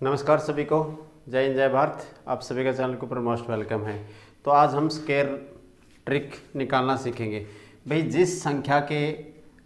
नमस्कार सभी को। जय हिंद, जय भारत। आप सभी का चैनल के ऊपर मोस्ट वेलकम है। तो आज हम स्केयर ट्रिक निकालना सीखेंगे। भाई, जिस संख्या के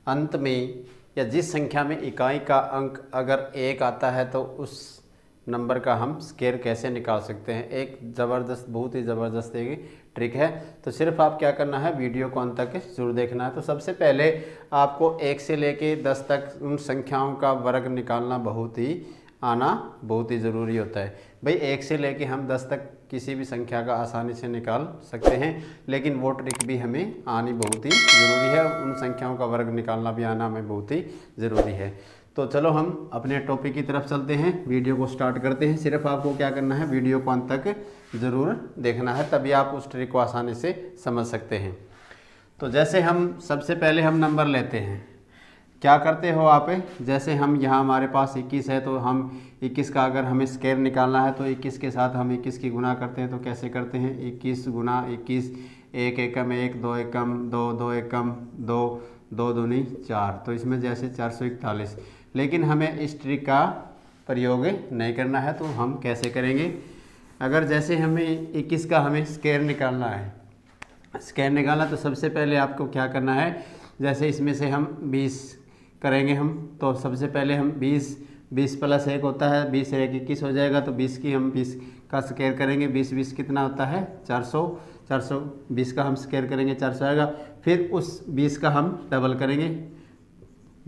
अंत में या जिस संख्या में इकाई का अंक अगर एक आता है तो उस नंबर का हम स्केयर कैसे निकाल सकते हैं? एक ज़बरदस्त, बहुत ही ज़बरदस्त एक ट्रिक है। तो सिर्फ़ आप क्या करना है, वीडियो को अंत तक ज़रूर देखना है। तो सबसे पहले आपको एक से लेके दस तक उन संख्याओं का वर्ग निकालना बहुत ही आना बहुत ही ज़रूरी होता है। भाई, एक से लेके हम दस तक किसी भी संख्या का आसानी से निकाल सकते हैं, लेकिन वो ट्रिक भी हमें आनी बहुत ही ज़रूरी है। उन संख्याओं का वर्ग निकालना भी आना हमें बहुत ही ज़रूरी है। तो चलो हम अपने टॉपिक की तरफ़ चलते हैं। वीडियो को स्टार्ट करते हैं। सिर्फ़ आपको क्या करना है, वीडियो को अंत तक ज़रूर देखना है, तभी आप उस ट्रिक को आसानी से समझ सकते हैं। तो जैसे हम, सबसे पहले हम नंबर लेते हैं। क्या करते हो आप? जैसे हम यहाँ हमारे पास 21 है तो हम 21 का अगर हमें स्केयर निकालना है तो 21 के साथ हम 21 की गुना करते हैं तो कैसे करते हैं? 21 गुना 21 एक एकम एक, दो एकम, दो दो एकम, दो दो दूनी चार तो इसमें जैसे चार सौ इकतालीस। लेकिन हमें इस ट्रिक का प्रयोग नहीं करना है तो हम कैसे करेंगे? अगर जैसे हमें 21 का हमें स्केयर निकालना है स्केयर निकालना तो सबसे पहले आपको क्या करना है? जैसे इसमें से हम 20 करेंगे हम तो सबसे पहले हम 20 20 प्लस एक होता है 20 से एक इक्कीस हो जाएगा तो 20 की हम 20 का स्केयर करेंगे। 20 20 कितना होता है? 400 420 का हम स्केयर करेंगे 400 आएगा। फिर उस 20 का हम डबल करेंगे।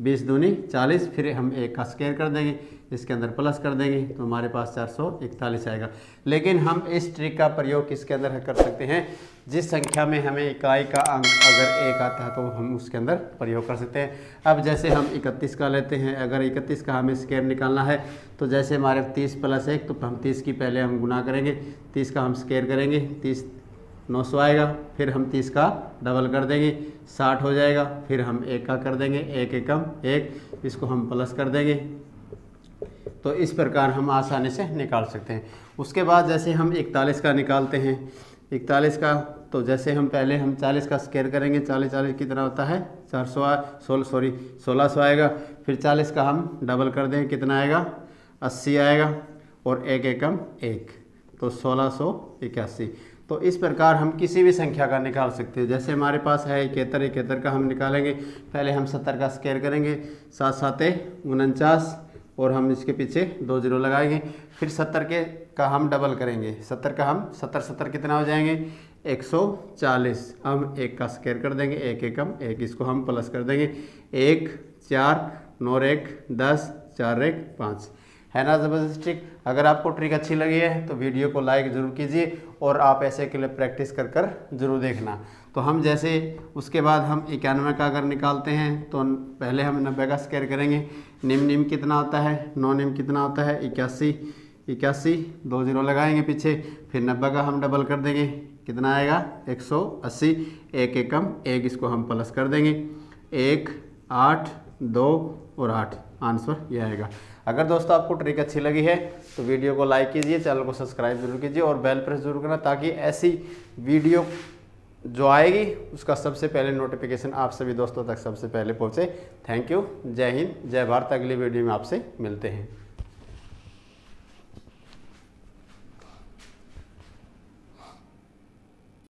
बीस दूनी चालीस, फिर हम एक का स्केयर कर देंगे, इसके अंदर प्लस कर देंगे तो हमारे पास चार सौ इकतालीस आएगा। लेकिन हम इस ट्रिक का प्रयोग किसके अंदर कर सकते हैं? जिस संख्या में हमें इकाई का अंक अगर एक आता है तो हम उसके अंदर प्रयोग कर सकते हैं। अब जैसे हम इकतीस का लेते हैं, अगर इकतीस का हमें स्केयर निकालना है तो जैसे हमारे तीस प्लस एक तो हम तीस की पहले हम गुना करेंगे, तीस का हम स्केयर करेंगे, तीस नौ सौ आएगा, फिर हम तीस का डबल कर देंगे, साठ हो जाएगा, फिर हम एक का कर देंगे, एक एकम एक, इसको हम प्लस कर देंगे। तो इस प्रकार हम आसानी से निकाल सकते हैं। उसके बाद जैसे हम इकतालीस का निकालते हैं, इकतालीस का तो जैसे हम पहले हम चालीस का स्केयर करेंगे, चालीस चालीस कितना होता है? चार सौ सोलह सॉरी सोलह सौ आएगा। फिर चालीस का हम डबल कर देंगे कितना आएगा? अस्सी आएगा, और एक एकम एक तो सोलह सौ इक्यासी। तो इस प्रकार हम किसी भी संख्या का निकाल सकते हैं। जैसे हमारे पास है इकहत्तर इकहत्तर का हम निकालेंगे। पहले हम सत्तर का स्केयर करेंगे। सात सात, उनचास, और हम इसके पीछे दो ज़ीरो लगाएँगे। फिर सत्तर के का हम डबल करेंगे। सत्तर का हम, सत्तर सत्तर कितना हो जाएँगे? 140 हम एक का स्केयर कर देंगे। एक एकम, एक इसको हम प्लस कर देंगे। एक, चार, नौ एक, दस, चार एक, पाँच। है ना ज़बरदस्त ट्रिक अगर आपको ट्रिक अच्छी लगी है तो वीडियो को लाइक ज़रूर कीजिए और आप ऐसे के लिए प्रैक्टिस कर कर ज़रूर देखना। तो हम जैसे उसके बाद हम इक्यानवे का अगर निकालते हैं तो पहले हम नब्बे का स्केयर करेंगे। निम निम कितना होता है? नौ निम कितना होता है? इक्यासी इक्यासी, दो ज़ीरो लगाएँगे पीछे, फिर नब्बे का हम डबल कर देंगे। कितना आएगा? एक सौ अस्सी, एक एकम, एक इसको हम प्लस कर देंगे। एक, आठ, दो और आठ। आंसर ये आएगा। अगर दोस्तों आपको ट्रिक अच्छी लगी है तो वीडियो को लाइक कीजिए, चैनल को सब्सक्राइब ज़रूर कीजिए और बेल प्रेस ज़रूर करना ताकि ऐसी वीडियो जो आएगी, उसका सबसे पहले नोटिफिकेशन आप सभी दोस्तों तक सबसे पहले पहुँचे। थैंक यू जय हिंद, जय भारत। अगली वीडियो में आपसे मिलते हैं।